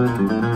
Música